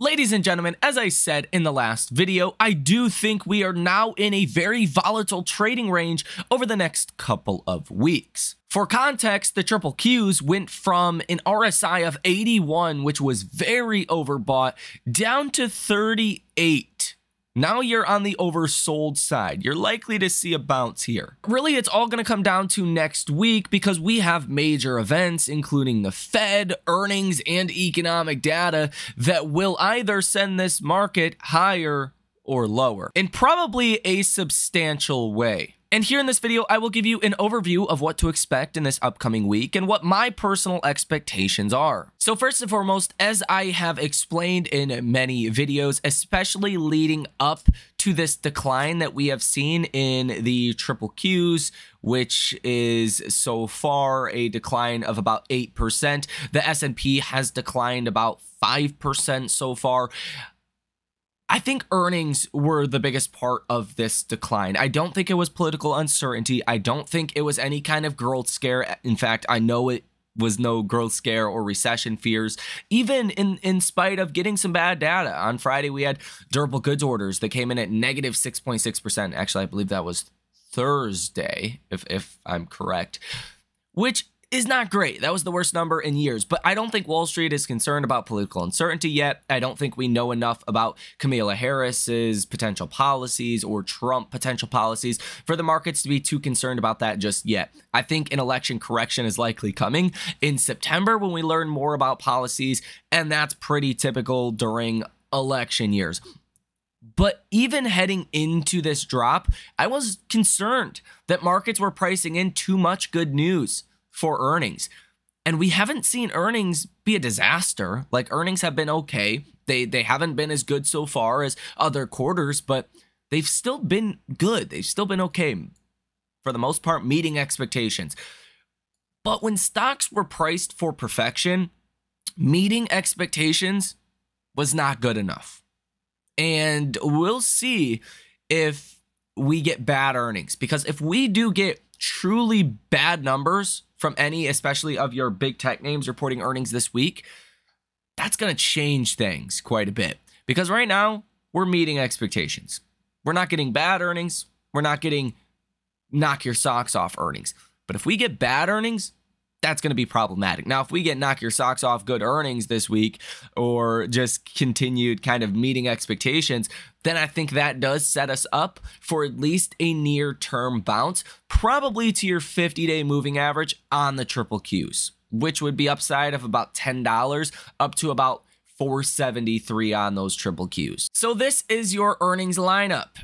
Ladies and gentlemen, as I said in the last video, I do think we are now in a very volatile trading range over the next couple of weeks. For context, the triple Qs went from an RSI of 81, which was very overbought, down to 38 now you're on the oversold side. You're likely to see a bounce here. Really, it's all going to come down to next week because we have major events, including the Fed, earnings, and economic data that will either send this market higher or lower in probably a substantial way. And here in this video, I will give you an overview of what to expect in this upcoming week and what my personal expectations are. So first and foremost, as I have explained in many videos, especially leading up to this decline that we have seen in the triple Qs, which is so far a decline of about 8%. The S&P has declined about 5% so far. I think earnings were the biggest part of this decline. I don't think it was political uncertainty. I don't think it was any kind of growth scare. In fact, I know it was no growth scare or recession fears even in in spite of getting some bad data on friday we had durable goods orders that came in at negative 6.6% actually i believe that was thursday if if i'm correct which is not great. That was the worst number in years. But I don't think Wall Street is concerned about political uncertainty yet. I don't think we know enough about Kamala Harris's potential policies or Trump potential policies for the markets to be too concerned about that just yet. I think an election correction is likely coming in September when we learn more about policies, and that's pretty typical during election years. But even heading into this drop, I was concerned that markets were pricing in too much good news for earnings. And we haven't seen earnings be a disaster. Like earnings have been okay. They they haven't been as good so far as other quarters, but they've still been good. They've still been okay for the most part meeting expectations. But when stocks were priced for perfection, meeting expectations was not good enough. And we'll see if we get bad earnings because if we do get truly bad numbers from any, especially of your big tech names reporting earnings this week, that's going to change things quite a bit. Because right now, we're meeting expectations. We're not getting bad earnings. We're not getting knock your socks off earnings. But if we get bad earnings, that's going to be problematic. Now, if we get knock your socks off good earnings this week or just continued kind of meeting expectations, then I think that does set us up for at least a near term bounce, probably to your 50 day moving average on the triple Qs, which would be upside of about $10 up to about 473 on those triple Qs. So this is your earnings lineup.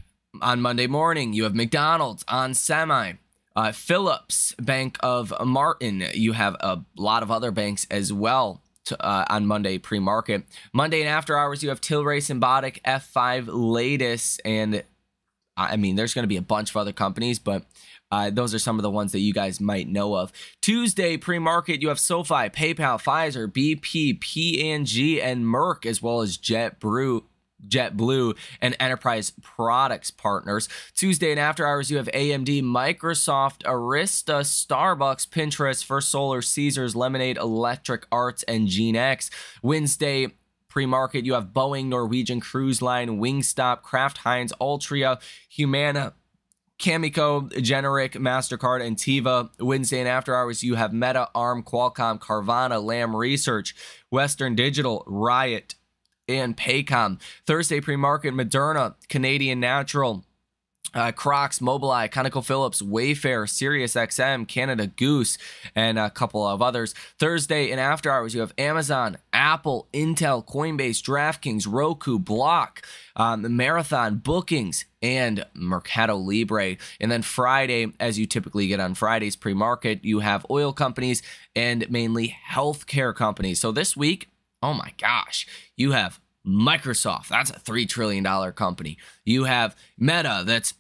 On Monday morning, you have McDonald's ON Semi. Uh, Phillips, Bank of Martin. You have a lot of other banks as well. To, uh, on Monday pre-market. Monday and after hours, you have Tilray, Symbotic, F5, Lattice, and I mean, there's going to be a bunch of other companies, but uh, those are some of the ones that you guys might know of. Tuesday pre-market, you have SoFi, PayPal, Pfizer, BP, P&G, and Merck, as well as JetBrew, JetBlue, and Enterprise Products partners. Tuesday and after hours, you have AMD, Microsoft, Arista, Starbucks, Pinterest, First Solar, Caesars, Lemonade, Electric Arts, and GeneX. Wednesday, pre-market, you have Boeing, Norwegian Cruise Line, Wingstop, Kraft Heinz, Altria, Humana, Cameco, Generac, MasterCard, and Teva. Wednesday and after hours, you have Meta, ARM, Qualcomm, Carvana, Lam Research, Western Digital, Riot, and Paycom. Thursday pre-market, Moderna, Canadian Natural, uh, Crocs, Mobileye, ConocoPhillips, Wayfair, SiriusXM, Canada Goose, and a couple of others. Thursday and after hours, you have Amazon, Apple, Intel, Coinbase, DraftKings, Roku, Block, um, Marathon, Bookings, and Mercado Libre. And then Friday, as you typically get on Fridays pre market, you have oil companies and mainly healthcare companies. So this week, Oh my gosh. You have Microsoft, that's a $3 trillion company. You have Meta, that's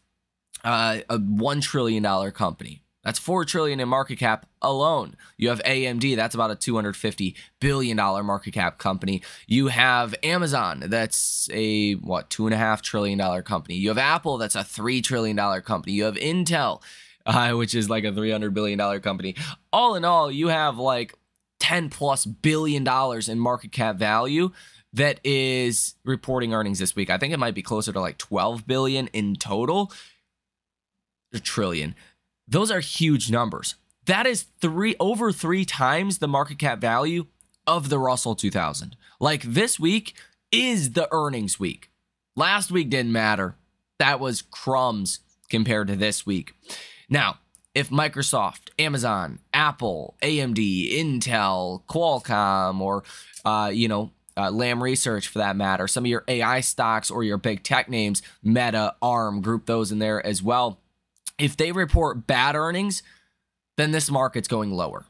uh, a $1 trillion company. That's 4 trillion in market cap alone. You have AMD, that's about a $250 billion market cap company. You have Amazon, that's a what, two and a half trillion dollar company. You have Apple, that's a $3 trillion company. You have Intel, uh, which is like a $300 billion company. All in all, you have like 10 plus billion dollars in market cap value that is reporting earnings this week. I think it might be closer to like 12 billion in total. A trillion. Those are huge numbers. That is three over three times the market cap value of the Russell 2000. Like this week is the earnings week. Last week didn't matter. That was crumbs compared to this week. Now, if Microsoft, Amazon, Apple, AMD, Intel, Qualcomm, or uh, you know uh, Lam Research for that matter, some of your AI stocks or your big tech names, Meta, ARM, group those in there as well. If they report bad earnings, then this market's going lower.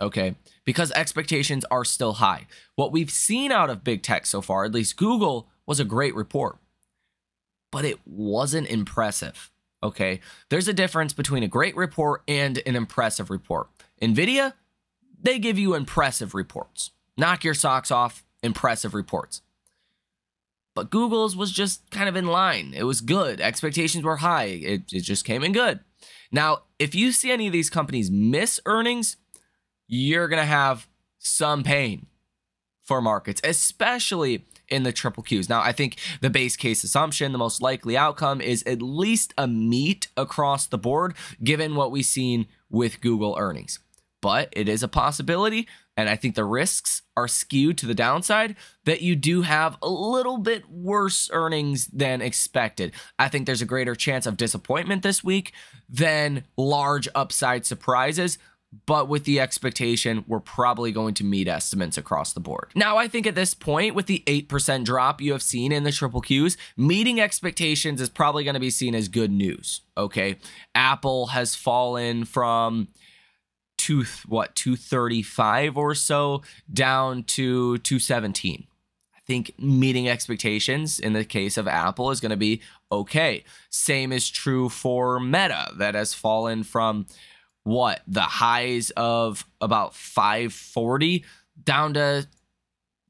Okay, because expectations are still high. What we've seen out of big tech so far, at least Google, was a great report, but it wasn't impressive. Okay. There's a difference between a great report and an impressive report. NVIDIA, they give you impressive reports. Knock your socks off, impressive reports. But Google's was just kind of in line. It was good. Expectations were high. It, it just came in good. Now, if you see any of these companies miss earnings, you're going to have some pain for markets, especially in the triple Qs. Now, I think the base case assumption, the most likely outcome is at least a meet across the board, given what we've seen with Google earnings. But it is a possibility, and I think the risks are skewed to the downside that you do have a little bit worse earnings than expected. I think there's a greater chance of disappointment this week than large upside surprises but with the expectation we're probably going to meet estimates across the board. Now, I think at this point, with the 8% drop you have seen in the triple Qs, meeting expectations is probably going to be seen as good news. Okay. Apple has fallen from two, what, 235 or so down to 217. I think meeting expectations in the case of Apple is going to be okay. Same is true for Meta, that has fallen from what the highs of about 540 down to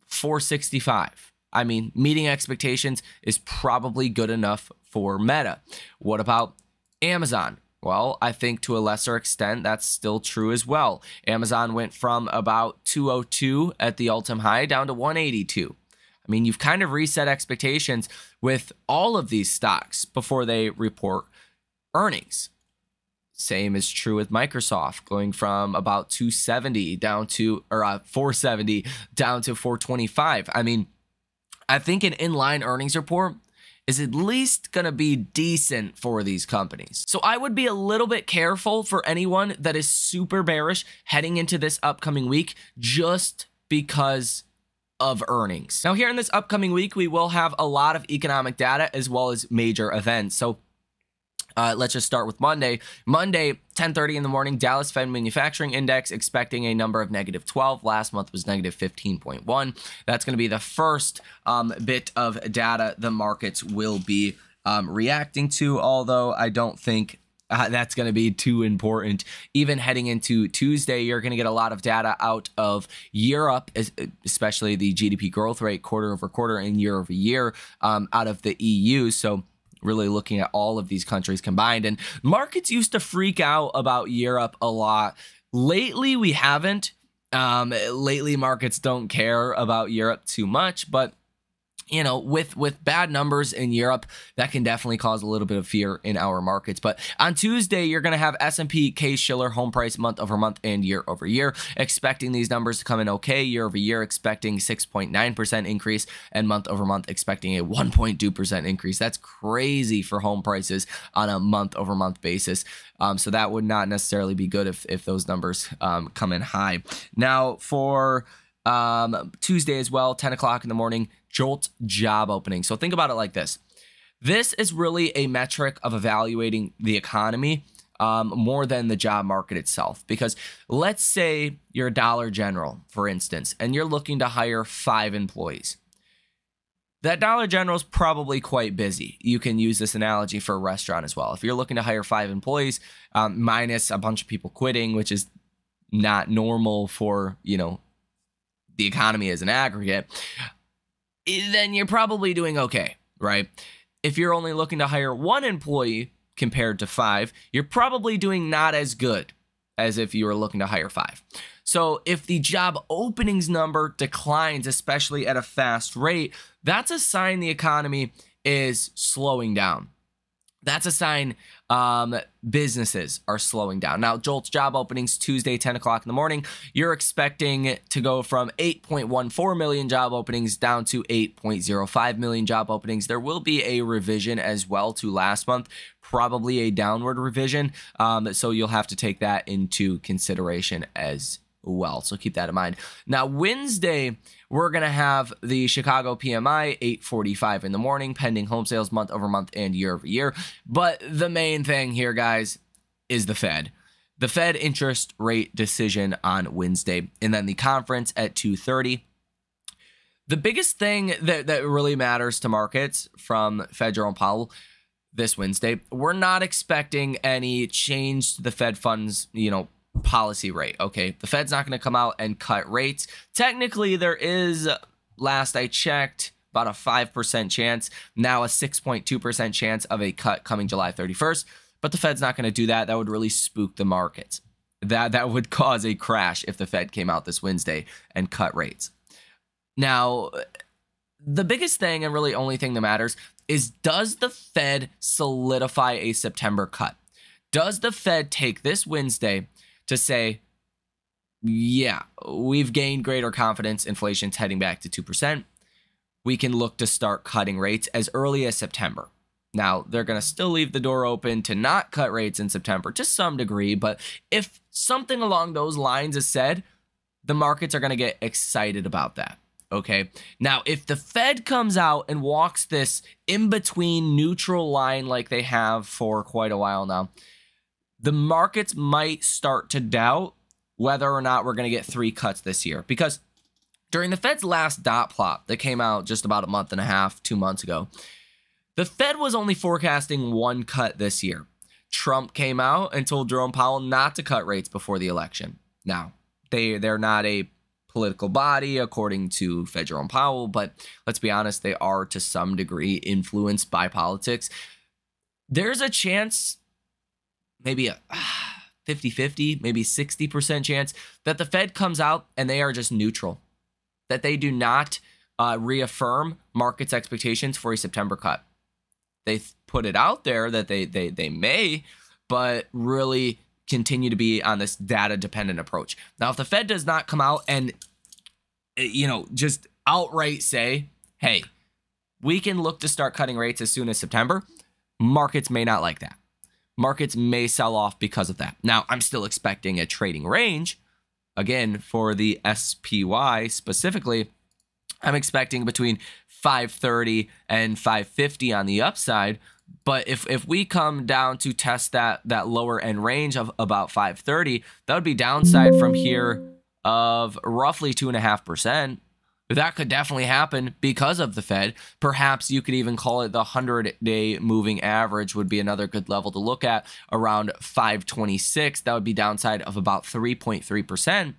465. I mean, meeting expectations is probably good enough for Meta. What about Amazon? Well, I think to a lesser extent, that's still true as well. Amazon went from about 202 at the all time high down to 182. I mean, you've kind of reset expectations with all of these stocks before they report earnings. Same is true with Microsoft, going from about 270 down to, or uh, 470 down to 425. I mean, I think an inline earnings report is at least going to be decent for these companies. So I would be a little bit careful for anyone that is super bearish heading into this upcoming week just because of earnings. Now, here in this upcoming week, we will have a lot of economic data as well as major events. So uh, let's just start with Monday. Monday, 10:30 in the morning, Dallas Fed Manufacturing Index expecting a number of negative 12. Last month was negative 15.1. That's going to be the first um, bit of data the markets will be um, reacting to. Although I don't think uh, that's going to be too important. Even heading into Tuesday, you're going to get a lot of data out of Europe, especially the GDP growth rate quarter over quarter and year over year um, out of the EU. So really looking at all of these countries combined. And markets used to freak out about Europe a lot. Lately, we haven't. Um, lately, markets don't care about Europe too much, but you know, with with bad numbers in Europe, that can definitely cause a little bit of fear in our markets. But on Tuesday, you're going to have S&P Case Shiller home price month over month and year over year, expecting these numbers to come in okay year over year, expecting 6.9% increase, and month over month expecting a 1.2% increase. That's crazy for home prices on a month over month basis. Um, so that would not necessarily be good if if those numbers um, come in high. Now for um, Tuesday as well, 10 o'clock in the morning, Jolt job opening. So think about it like this this is really a metric of evaluating the economy um, more than the job market itself. Because let's say you're a Dollar General, for instance, and you're looking to hire five employees. That Dollar General is probably quite busy. You can use this analogy for a restaurant as well. If you're looking to hire five employees, um, minus a bunch of people quitting, which is not normal for you know the economy as an aggregate, then you're probably doing okay, right? If you're only looking to hire one employee compared to five, you're probably doing not as good as if you were looking to hire five. So if the job openings number declines, especially at a fast rate, that's a sign the economy is slowing down. That's a sign um, businesses are slowing down. Now, JOLTS job openings Tuesday, 10 o'clock in the morning. You're expecting to go from 8.14 million job openings down to 8.05 million job openings. There will be a revision as well to last month, probably a downward revision. Um, so you'll have to take that into consideration as well. So keep that in mind. Now, Wednesday, we're going to have the Chicago PMI 845 in the morning, pending home sales month over month and year over year. But the main thing here, guys, is the Fed. The Fed interest rate decision on Wednesday, and then the conference at 2:30. The biggest thing that, that really matters to markets from Fed Jerome Powell this Wednesday, we're not expecting any change to the Fed funds, you know, policy rate. Okay, the Fed's not going to come out and cut rates. Technically, there is, last I checked, about a 5% chance, now a 6.2% chance of a cut coming July 31st. But the Fed's not going to do that. That would really spook the markets. That that would cause a crash if the Fed came out this Wednesday and cut rates. Now, the biggest thing and really only thing that matters is does the Fed solidify a September cut? Does the Fed take this Wednesday to say, yeah, we've gained greater confidence. Inflation's heading back to 2%. We can look to start cutting rates as early as September. Now, they're going to still leave the door open to not cut rates in September to some degree, but if something along those lines is said, the markets are going to get excited about that. Okay. Now, if the Fed comes out and walks this in between neutral line like they have for quite a while now, the markets might start to doubt whether or not we're going to get three cuts this year. Because during the Fed's last dot plot that came out just about a month and a half, two months ago, the Fed was only forecasting one cut this year. Trump came out and told Jerome Powell not to cut rates before the election. Now, they they're not a political body according to Fed Jerome Powell, but let's be honest, they are to some degree influenced by politics. There's a chance maybe a 50 50, maybe 60% chance that the Fed comes out and they are just neutral, that they do not uh, reaffirm markets' expectations for a September cut. They put it out there that they, they, they may, but really continue to be on this data dependent approach. Now, if the Fed does not come out and, eh, you know, just outright say, hey, we can look to start cutting rates as soon as September, markets may not like that markets may sell off because of that. Now, I'm still expecting a trading range. Again, for the SPY specifically, I'm expecting between 530 and 550 on the upside. But if, if we come down to test that, that lower end range of about 530, that would be downside from here of roughly 2.5%. That could definitely happen because of the Fed. Perhaps you could even call it the 100 day moving average, would be another good level to look at around 526. That would be downside of about 3.3%.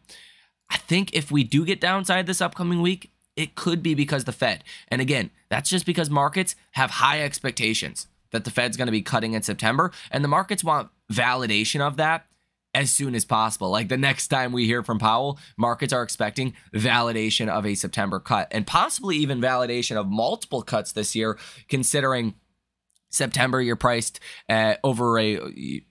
I think if we do get downside this upcoming week, it could be because the Fed. And again, that's just because markets have high expectations that the Fed's going to be cutting in September, and the markets want validation of that as soon as possible. Like the next time we hear from Powell, markets are expecting validation of a September cut and possibly even validation of multiple cuts this year, considering September you're priced at over a,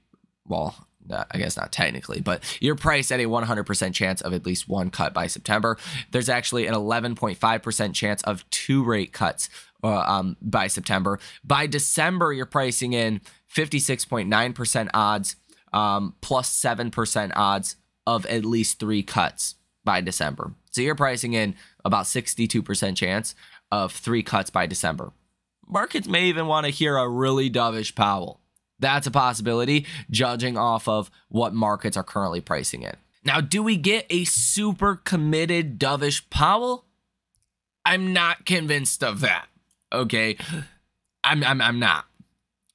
well, I guess not technically, but you're priced at a 100% chance of at least one cut by September. There's actually an 11.5% chance of two rate cuts uh, um, by September. By December, you're pricing in 56.9% odds um, plus 7% odds of at least three cuts by December. So you're pricing in about 62% chance of three cuts by December. Markets may even want to hear a really dovish Powell. That's a possibility, judging off of what markets are currently pricing in. Now, do we get a super committed dovish Powell? I'm not convinced of that. Okay. I'm, I'm, I'm not.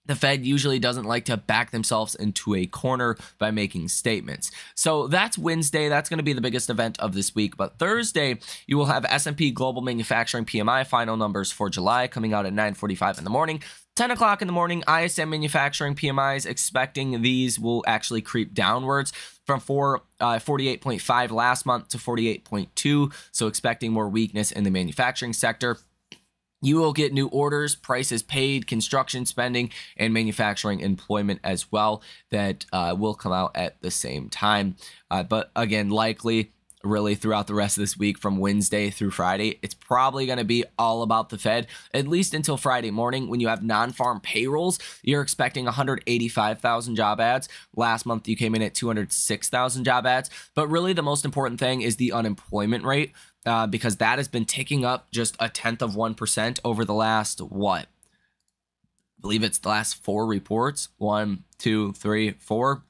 The Fed usually doesn't like to back themselves into a corner by making statements. So that's Wednesday. That's going to be the biggest event of this week. But Thursday, you will have S&P Global Manufacturing PMI final numbers for July coming out at 9:45 in the morning. 10 o'clock in the morning, ISM manufacturing PMIs expecting these will actually creep downwards from 4, uh, 48.5 last month to 48.2. So expecting more weakness in the manufacturing sector. You will get new orders, prices paid, construction spending, and manufacturing employment as well that uh, will come out at the same time. Uh, but again, likely really throughout the rest of this week from Wednesday through Friday. It's probably going to be all about the Fed, at least until Friday morning when you have non farm payrolls. You're expecting 185,000 job ads. Last month, you came in at 206,000 job ads. But really, the most important thing is the unemployment rate uh, because that has been ticking up just a tenth of 1% over the last, what? I believe it's the last four reports one, two, three, four.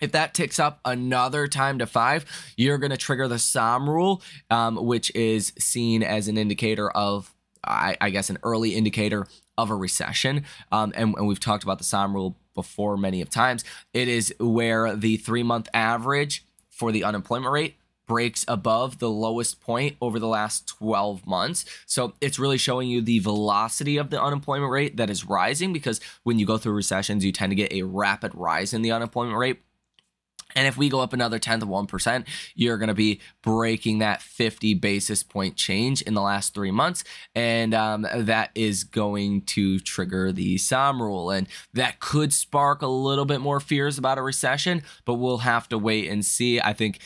If that ticks up another time to five, you're going to trigger the Sahm rule, um, which is seen as an indicator of, I, I, guess, an early indicator of a recession. Um, and, and, we've talked about the Sahm rule before many of times. It is where the three month average for the unemployment rate breaks above the lowest point over the last 12 months. So it's really showing you the velocity of the unemployment rate that is rising because when you go through recessions, you tend to get a rapid rise in the unemployment rate. And if we go up another tenth of 1%, you're going to be breaking that 50 basis point change in the last three months. And um, that is going to trigger the Sahm rule. And that could spark a little bit more fears about a recession, but we'll have to wait and see. I think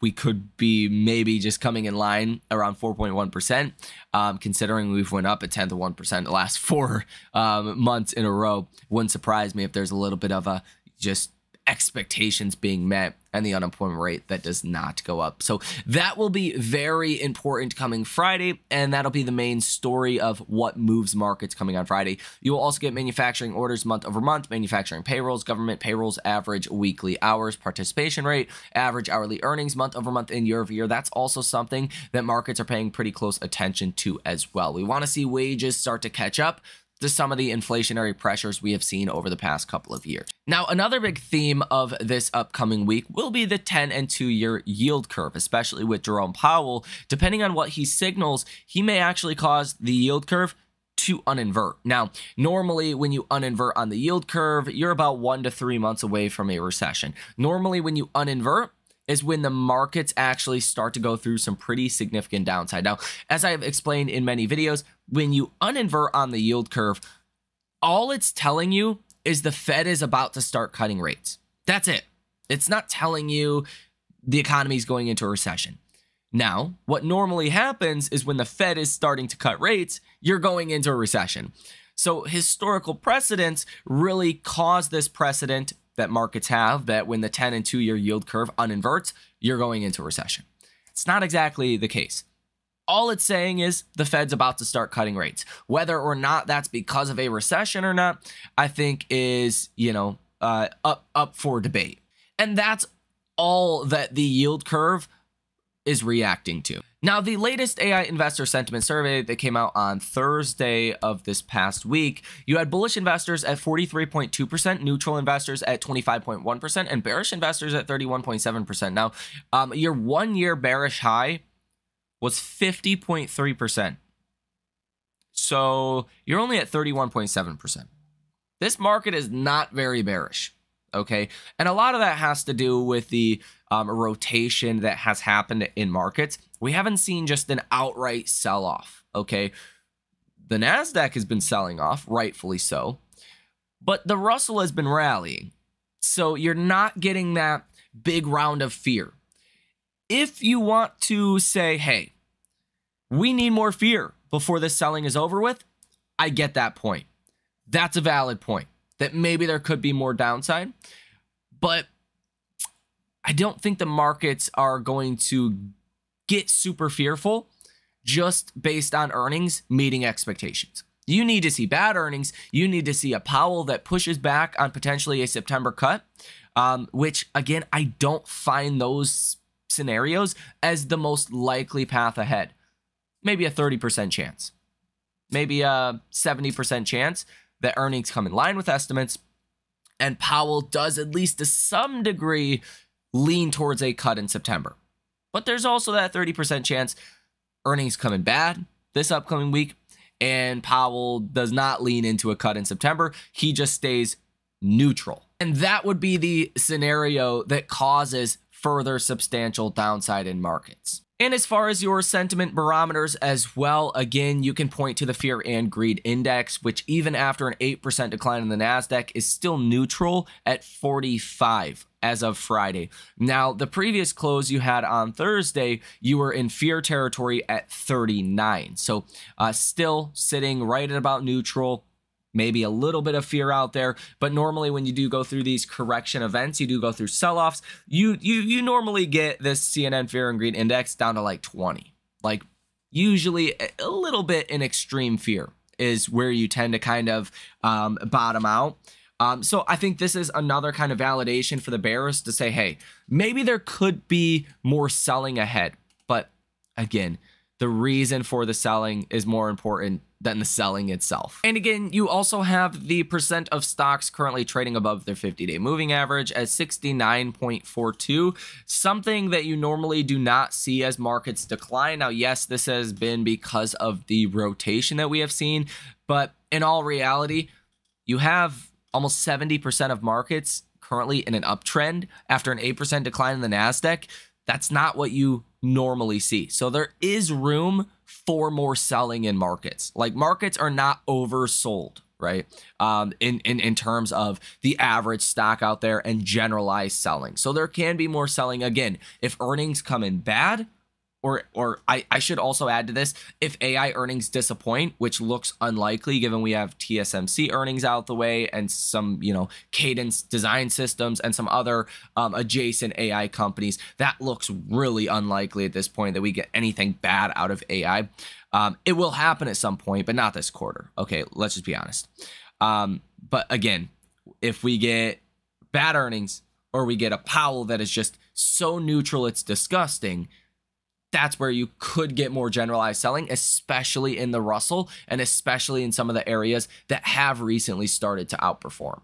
we could be maybe just coming in line around 4.1%, um, considering we've went up a tenth of 1% the last four um, months in a row. Wouldn't surprise me if there's a little bit of a just expectations being met and the unemployment rate that does not go up. So that will be very important coming Friday, and that'll be the main story of what moves markets coming on Friday. You will also get manufacturing orders month over month, manufacturing payrolls, government payrolls, average weekly hours, participation rate, average hourly earnings month over month and year over year. That's also something that markets are paying pretty close attention to as well. We want to see wages start to catch up to some of the inflationary pressures we have seen over the past couple of years. Now, another big theme of this upcoming week will be the 10 and 2 year yield curve, especially with Jerome Powell. Depending on what he signals, he may actually cause the yield curve to uninvert. Now, normally when you uninvert on the yield curve, you're about one to three months away from a recession. Normally, when you uninvert, is when the markets actually start to go through some pretty significant downside. Now, as I've explained in many videos, when you uninvert on the yield curve, all it's telling you is the Fed is about to start cutting rates. That's it. It's not telling you the economy is going into a recession. Now, what normally happens is when the Fed is starting to cut rates, you're going into a recession. So, historical precedents really cause this precedent that markets have that when the 10 and 2 year yield curve uninverts, you're going into recession. It's not exactly the case. All it's saying is the Fed's about to start cutting rates. Whether or not that's because of a recession or not, I think is, you know, uh, up up for debate. And that's all that the yield curve is reacting to. Now, the latest AAII investor sentiment survey that came out on Thursday of this past week, you had bullish investors at 43.2%, neutral investors at 25.1%, and bearish investors at 31.7%. Now, um, your one year bearish high was 50.3%. So you're only at 31.7%. This market is not very bearish. Okay. And a lot of that has to do with the um, rotation that has happened in markets. We haven't seen just an outright sell off. Okay. The NASDAQ has been selling off, rightfully so, but the Russell has been rallying. So you're not getting that big round of fear. If you want to say, hey, we need more fear before this selling is over with, I get that point. That's a valid point that maybe there could be more downside. But I don't think the markets are going to get super fearful just based on earnings meeting expectations. You need to see bad earnings. You need to see a Powell that pushes back on potentially a September cut, um, which again, I don't find those scenarios as the most likely path ahead. Maybe a 30% chance, maybe a 70% chance that earnings come in line with estimates, and Powell does at least to some degree lean towards a cut in September. But there's also that 30% chance earnings come in bad this upcoming week, and Powell does not lean into a cut in September. He just stays neutral. And that would be the scenario that causes further substantial downside in markets. And as far as your sentiment barometers as well, again, you can point to the Fear and Greed Index, which even after an 8% decline in the NASDAQ is still neutral at 45 as of Friday. Now, the previous close you had on Thursday, you were in fear territory at 39. So, uh, still sitting right at about neutral maybe a little bit of fear out there. But normally when you do go through these correction events you do go through sell-offs you you you normally get this cnn fear and greed index down to like 20 like usually a little bit in extreme fear is where you tend to kind of um, bottom out. Um, so I think this is another kind of validation for the bears to say, hey, maybe there could be more selling ahead. But again, the reason for the selling is more important than the selling itself. And again, you also have the percent of stocks currently trading above their 50 day moving average at 69.42, something that you normally do not see as markets decline. Now, yes, this has been because of the rotation that we have seen, but in all reality, you have almost 70% of markets currently in an uptrend after an 8% decline in the NASDAQ. That's not what you normally see. So there is room for more selling in markets. Like markets are not oversold, right? Um, in, in in terms of the average stock out there and generalized selling. So there can be more selling again if earnings come in bad or or I, I should also add to this if AI earnings disappoint, which looks unlikely given we have TSMC earnings out the way and some you know Cadence Design Systems and some other um, adjacent AI companies, that looks really unlikely at this point that we get anything bad out of AI. Um, it will happen at some point, but not this quarter. Okay, let's just be honest. Um, but again, if we get bad earnings or we get a Powell that is just so neutral it's disgusting that's where you could get more generalized selling, especially in the Russell and especially in some of the areas that have recently started to outperform.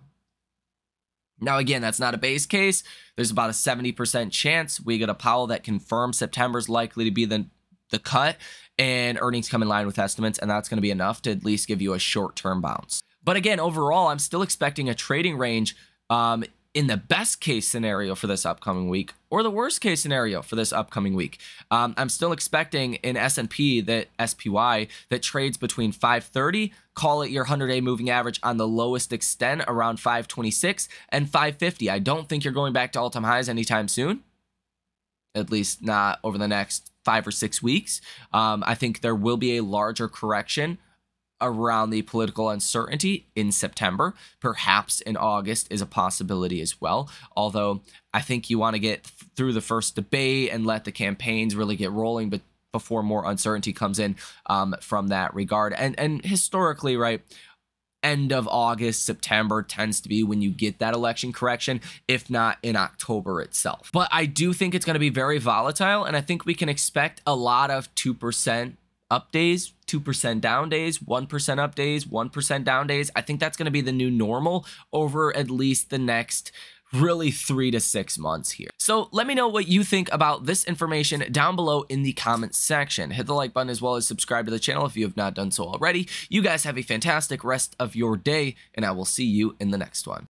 Now, again, that's not a base case. There's about a 70% chance we get a Powell that confirms September's likely to be the, the cut and earnings come in line with estimates, and that's going to be enough to at least give you a short term bounce. But again, overall, I'm still expecting a trading range um, in the best case scenario for this upcoming week or the worst case scenario for this upcoming week. Um, I'm still expecting in S&P that SPY that trades between 530, call it your 100-day moving average on the lowest extent around 526 and 550. I don't think you're going back to all-time highs anytime soon. At least not over the next five or six weeks. Um, I think there will be a larger correction around the political uncertainty in September. Perhaps in August is a possibility as well. Although I think you want to get through the first debate and let the campaigns really get rolling, but before more uncertainty comes in um, from that regard. And and historically, right. End of August, September tends to be when you get that election correction, if not in October itself. But I do think it's going to be very volatile, and I think we can expect a lot of 2% up days, 2% down days, 1% up days, 1% down days. I think that's going to be the new normal over at least the next really three to six months here. So let me know what you think about this information down below in the comments section. Hit the like button as well as subscribe to the channel if you have not done so already. You guys have a fantastic rest of your day, and I will see you in the next one.